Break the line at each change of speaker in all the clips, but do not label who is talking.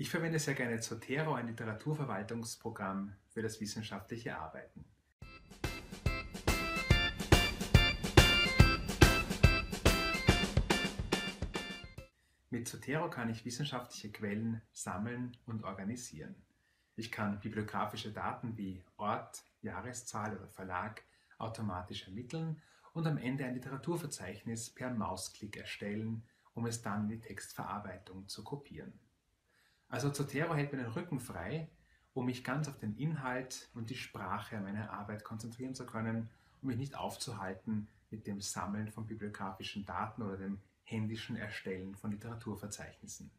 Ich verwende sehr gerne Zotero, ein Literaturverwaltungsprogramm für das wissenschaftliche Arbeiten. Mit Zotero kann ich wissenschaftliche Quellen sammeln und organisieren. Ich kann bibliografische Daten wie Ort, Jahreszahl oder Verlag automatisch ermitteln und am Ende ein Literaturverzeichnis per Mausklick erstellen, um es dann in die Textverarbeitung zu kopieren. Also Zotero hält mir den Rücken frei, um mich ganz auf den Inhalt und die Sprache meiner Arbeit konzentrieren zu können, um mich nicht aufzuhalten mit dem Sammeln von bibliografischen Daten oder dem händischen Erstellen von Literaturverzeichnissen.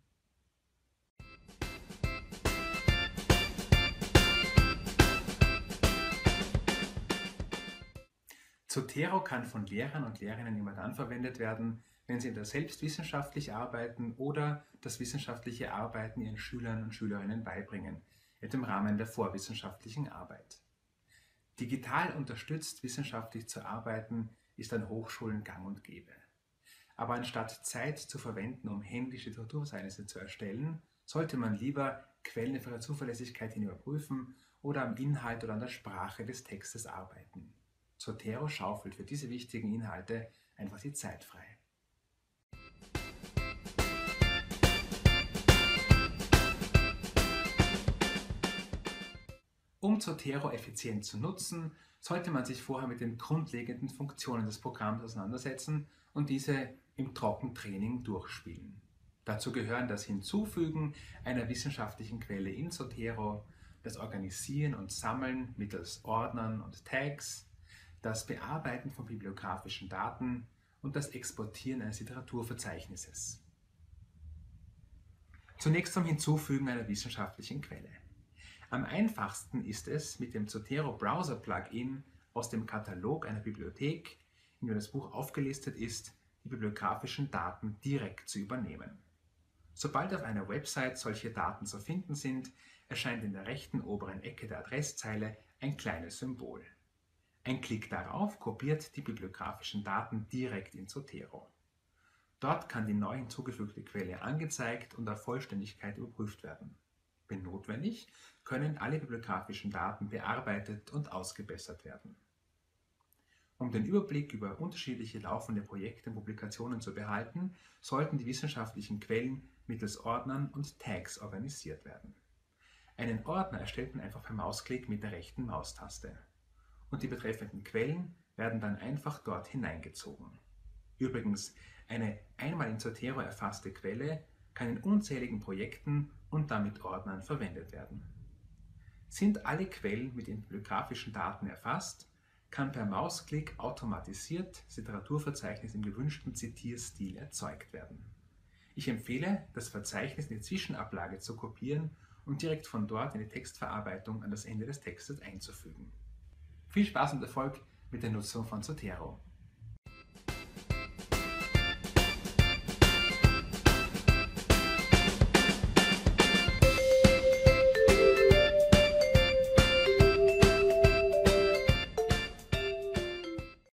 Zotero kann von Lehrern und Lehrerinnen immer dann verwendet werden, wenn sie entweder selbst wissenschaftlich arbeiten oder das wissenschaftliche Arbeiten ihren Schülern und Schülerinnen beibringen, etwa im Rahmen der vorwissenschaftlichen Arbeit. Digital unterstützt wissenschaftlich zu arbeiten ist an Hochschulen gang und gäbe. Aber anstatt Zeit zu verwenden, um händische Literaturverzeichnisse zu erstellen, sollte man lieber Quellen für ihre Zuverlässigkeit hin überprüfen oder am Inhalt oder an der Sprache des Textes arbeiten. Zotero schaufelt für diese wichtigen Inhalte einfach die Zeit frei. Um Zotero effizient zu nutzen, sollte man sich vorher mit den grundlegenden Funktionen des Programms auseinandersetzen und diese im Trockentraining durchspielen. Dazu gehören das Hinzufügen einer wissenschaftlichen Quelle in Zotero, das Organisieren und Sammeln mittels Ordnern und Tags, das Bearbeiten von bibliografischen Daten und das Exportieren eines Literaturverzeichnisses. Zunächst zum Hinzufügen einer wissenschaftlichen Quelle. Am einfachsten ist es, mit dem Zotero Browser Plugin aus dem Katalog einer Bibliothek, in der das Buch aufgelistet ist, die bibliografischen Daten direkt zu übernehmen. Sobald auf einer Website solche Daten zu finden sind, erscheint in der rechten oberen Ecke der Adresszeile ein kleines Symbol. Ein Klick darauf kopiert die bibliografischen Daten direkt in Zotero. Dort kann die neu hinzugefügte Quelle angezeigt und auf Vollständigkeit überprüft werden. Wenn notwendig, können alle bibliografischen Daten bearbeitet und ausgebessert werden. Um den Überblick über unterschiedliche laufende Projekte und Publikationen zu behalten, sollten die wissenschaftlichen Quellen mittels Ordnern und Tags organisiert werden. Einen Ordner erstellt man einfach per Mausklick mit der rechten Maustaste. Und die betreffenden Quellen werden dann einfach dort hineingezogen. Übrigens, eine einmal in Zotero erfasste Quelle kann in unzähligen Projekten und damit Ordnern verwendet werden. Sind alle Quellen mit den bibliografischen Daten erfasst, kann per Mausklick automatisiert das Literaturverzeichnis im gewünschten Zitierstil erzeugt werden. Ich empfehle, das Verzeichnis in die Zwischenablage zu kopieren und direkt von dort in die Textverarbeitung an das Ende des Textes einzufügen. Viel Spaß und Erfolg mit der Nutzung von Zotero.